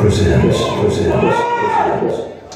presents, presents, presents.